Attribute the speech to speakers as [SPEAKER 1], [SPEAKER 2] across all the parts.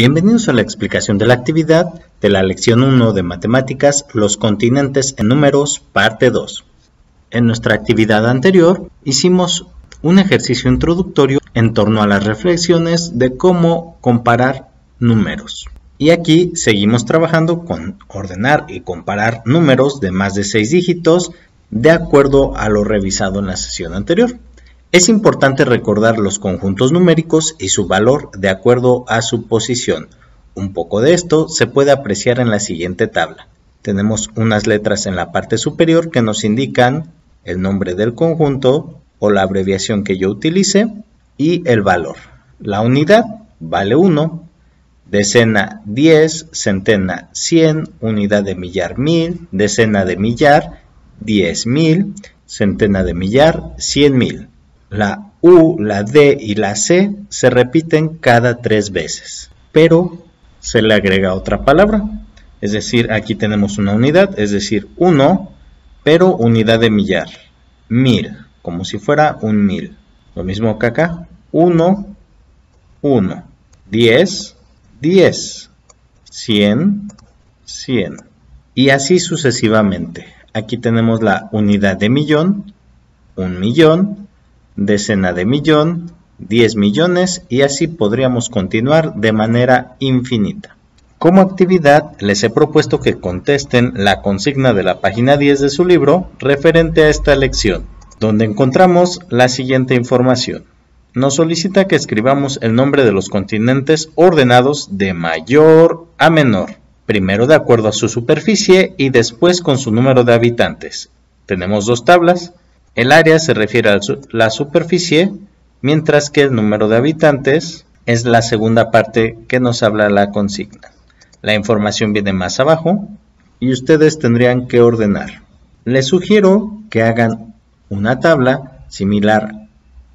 [SPEAKER 1] Bienvenidos a la explicación de la actividad de la lección 1 de Matemáticas, los continentes en números, parte 2. En nuestra actividad anterior hicimos un ejercicio introductorio en torno a las reflexiones de cómo comparar números. Y aquí seguimos trabajando con ordenar y comparar números de más de 6 dígitos de acuerdo a lo revisado en la sesión anterior. Es importante recordar los conjuntos numéricos y su valor de acuerdo a su posición. Un poco de esto se puede apreciar en la siguiente tabla. Tenemos unas letras en la parte superior que nos indican el nombre del conjunto o la abreviación que yo utilice y el valor. La unidad vale 1, decena 10, centena 100, unidad de millar 1000, decena de millar 10.000, centena de millar 100.000. La U, la D y la C se repiten cada tres veces, pero se le agrega otra palabra. Es decir, aquí tenemos una unidad, es decir, 1, pero unidad de millar. Mil, como si fuera un mil. Lo mismo que acá. 1, 1. 10, 10. 100, 100. Y así sucesivamente. Aquí tenemos la unidad de millón, un millón, decena de millón, 10 millones y así podríamos continuar de manera infinita. Como actividad les he propuesto que contesten la consigna de la página 10 de su libro referente a esta lección, donde encontramos la siguiente información. Nos solicita que escribamos el nombre de los continentes ordenados de mayor a menor, primero de acuerdo a su superficie y después con su número de habitantes. Tenemos dos tablas, el área se refiere a la superficie, mientras que el número de habitantes es la segunda parte que nos habla la consigna. La información viene más abajo y ustedes tendrían que ordenar. Les sugiero que hagan una tabla similar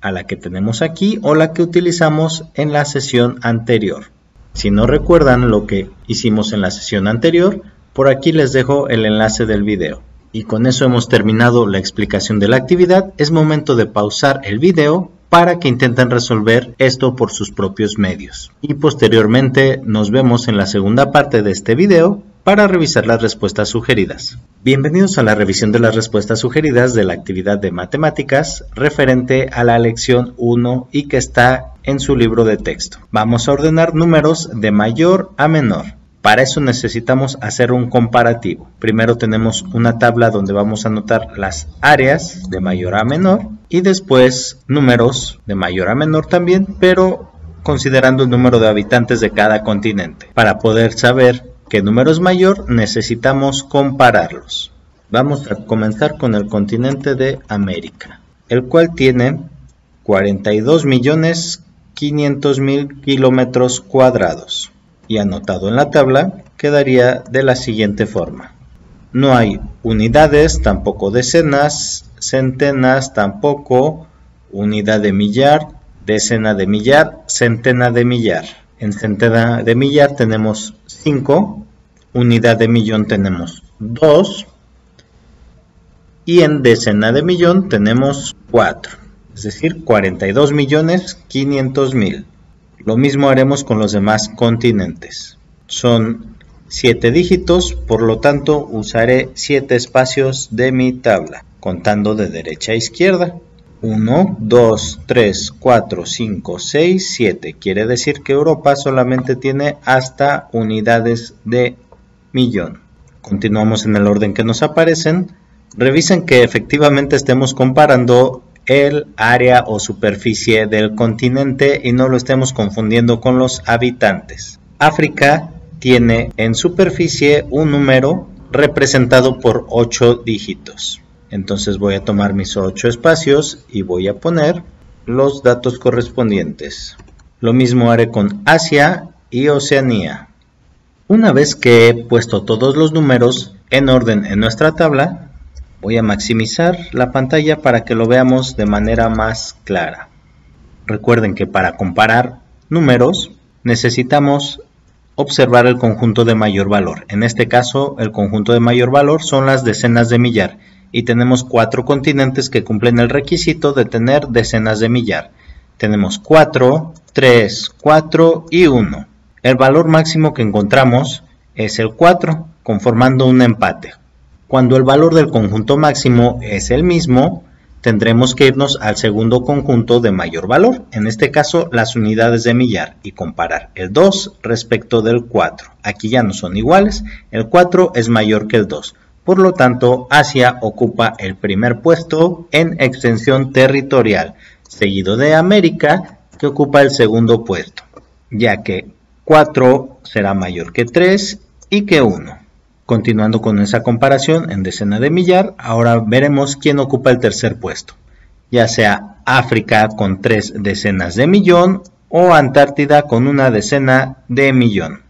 [SPEAKER 1] a la que tenemos aquí o la que utilizamos en la sesión anterior. Si no recuerdan lo que hicimos en la sesión anterior, por aquí les dejo el enlace del video. Y con eso hemos terminado la explicación de la actividad. Es momento de pausar el video para que intenten resolver esto por sus propios medios. Y posteriormente nos vemos en la segunda parte de este video para revisar las respuestas sugeridas. Bienvenidos a la revisión de las respuestas sugeridas de la actividad de matemáticas referente a la lección 1 y que está en su libro de texto. Vamos a ordenar números de mayor a menor. Para eso necesitamos hacer un comparativo. Primero tenemos una tabla donde vamos a anotar las áreas de mayor a menor y después números de mayor a menor también, pero considerando el número de habitantes de cada continente. Para poder saber qué número es mayor necesitamos compararlos. Vamos a comenzar con el continente de América, el cual tiene 42.500.000 kilómetros cuadrados y anotado en la tabla quedaría de la siguiente forma. No hay unidades, tampoco decenas, centenas, tampoco, unidad de millar, decena de millar, centena de millar. En centena de millar tenemos 5, unidad de millón tenemos 2 y en decena de millón tenemos 4, es decir, 42 millones 500 mil. Lo mismo haremos con los demás continentes. Son 7 dígitos, por lo tanto usaré 7 espacios de mi tabla, contando de derecha a izquierda. 1, 2, 3, 4, 5, 6, 7. Quiere decir que Europa solamente tiene hasta unidades de millón. Continuamos en el orden que nos aparecen. Revisen que efectivamente estemos comparando el área o superficie del continente y no lo estemos confundiendo con los habitantes. África tiene en superficie un número representado por 8 dígitos. Entonces voy a tomar mis 8 espacios y voy a poner los datos correspondientes. Lo mismo haré con Asia y Oceanía. Una vez que he puesto todos los números en orden en nuestra tabla, Voy a maximizar la pantalla para que lo veamos de manera más clara. Recuerden que para comparar números necesitamos observar el conjunto de mayor valor. En este caso el conjunto de mayor valor son las decenas de millar y tenemos cuatro continentes que cumplen el requisito de tener decenas de millar. Tenemos 4, 3, 4 y 1. El valor máximo que encontramos es el 4, conformando un empate. Cuando el valor del conjunto máximo es el mismo, tendremos que irnos al segundo conjunto de mayor valor, en este caso las unidades de millar, y comparar el 2 respecto del 4. Aquí ya no son iguales, el 4 es mayor que el 2. Por lo tanto, Asia ocupa el primer puesto en extensión territorial, seguido de América, que ocupa el segundo puesto, ya que 4 será mayor que 3 y que 1. Continuando con esa comparación en decena de millar, ahora veremos quién ocupa el tercer puesto, ya sea África con tres decenas de millón o Antártida con una decena de millón.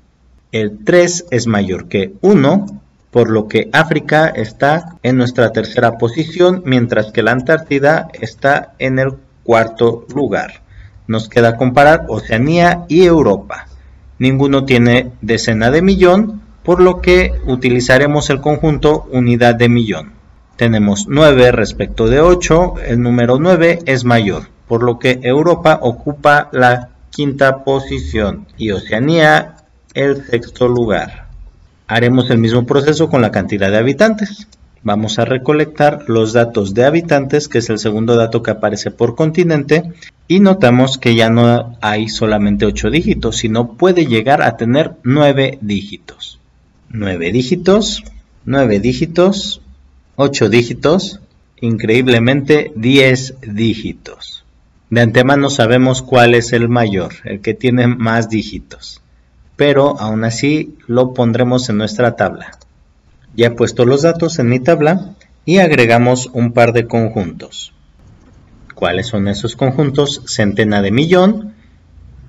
[SPEAKER 1] El 3 es mayor que 1, por lo que África está en nuestra tercera posición, mientras que la Antártida está en el cuarto lugar. Nos queda comparar Oceanía y Europa. Ninguno tiene decena de millón, por lo que utilizaremos el conjunto unidad de millón. Tenemos 9 respecto de 8, el número 9 es mayor, por lo que Europa ocupa la quinta posición y Oceanía el sexto lugar. Haremos el mismo proceso con la cantidad de habitantes. Vamos a recolectar los datos de habitantes, que es el segundo dato que aparece por continente, y notamos que ya no hay solamente 8 dígitos, sino puede llegar a tener 9 dígitos. 9 dígitos, 9 dígitos, 8 dígitos, increíblemente 10 dígitos. De antemano sabemos cuál es el mayor, el que tiene más dígitos, pero aún así lo pondremos en nuestra tabla. Ya he puesto los datos en mi tabla y agregamos un par de conjuntos. ¿Cuáles son esos conjuntos? Centena de millón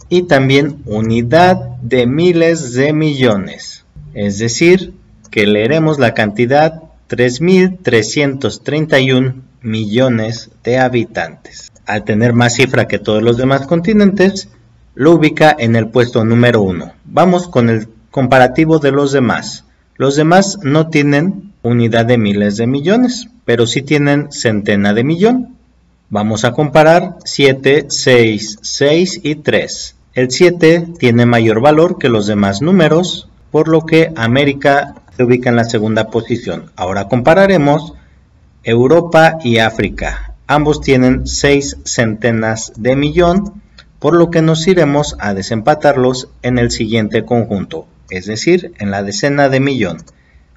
[SPEAKER 1] y también unidad de miles de millones es decir, que leeremos la cantidad 3.331 millones de habitantes. Al tener más cifra que todos los demás continentes, lo ubica en el puesto número 1. Vamos con el comparativo de los demás. Los demás no tienen unidad de miles de millones, pero sí tienen centena de millón. Vamos a comparar 7, 6, 6 y 3. El 7 tiene mayor valor que los demás números, por lo que América se ubica en la segunda posición. Ahora compararemos Europa y África. Ambos tienen 6 centenas de millón, por lo que nos iremos a desempatarlos en el siguiente conjunto, es decir, en la decena de millón.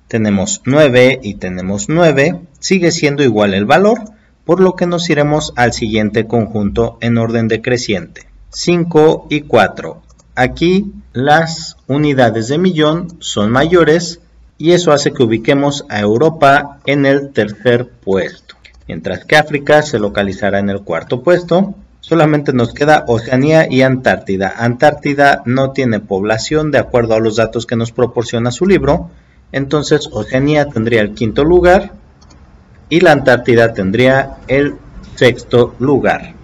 [SPEAKER 1] Tenemos 9 y tenemos 9, sigue siendo igual el valor, por lo que nos iremos al siguiente conjunto en orden decreciente. 5 y 4. Aquí las unidades de millón son mayores y eso hace que ubiquemos a Europa en el tercer puesto, mientras que África se localizará en el cuarto puesto. Solamente nos queda Oceanía y Antártida. Antártida no tiene población de acuerdo a los datos que nos proporciona su libro, entonces Oceanía tendría el quinto lugar y la Antártida tendría el sexto lugar.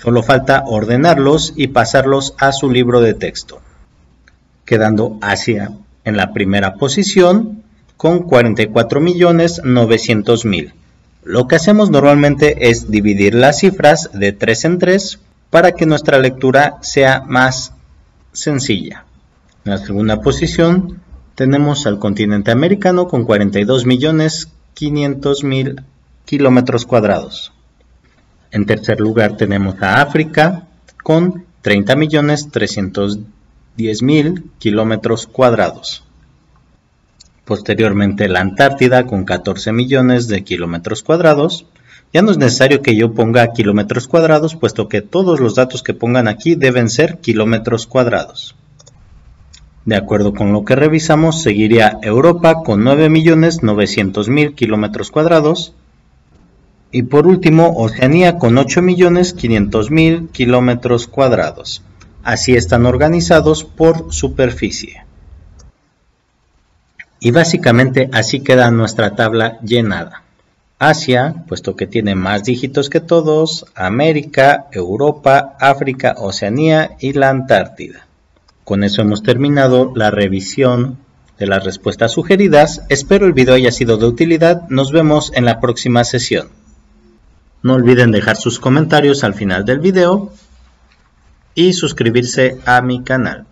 [SPEAKER 1] Solo falta ordenarlos y pasarlos a su libro de texto quedando Asia en la primera posición con 44.900.000. Lo que hacemos normalmente es dividir las cifras de 3 en 3 para que nuestra lectura sea más sencilla. En la segunda posición tenemos al continente americano con 42.500.000 kilómetros cuadrados. En tercer lugar tenemos a África con 30.300.000 10.000 kilómetros cuadrados. Posteriormente la Antártida con 14 millones de kilómetros cuadrados. Ya no es necesario que yo ponga kilómetros cuadrados, puesto que todos los datos que pongan aquí deben ser kilómetros cuadrados. De acuerdo con lo que revisamos, seguiría Europa con 9.900.000 kilómetros cuadrados. Y por último, Oceanía con 8.500.000 kilómetros cuadrados. Así están organizados por superficie. Y básicamente así queda nuestra tabla llenada. Asia, puesto que tiene más dígitos que todos, América, Europa, África, Oceanía y la Antártida. Con eso hemos terminado la revisión de las respuestas sugeridas. Espero el video haya sido de utilidad. Nos vemos en la próxima sesión. No olviden dejar sus comentarios al final del video y suscribirse a mi canal.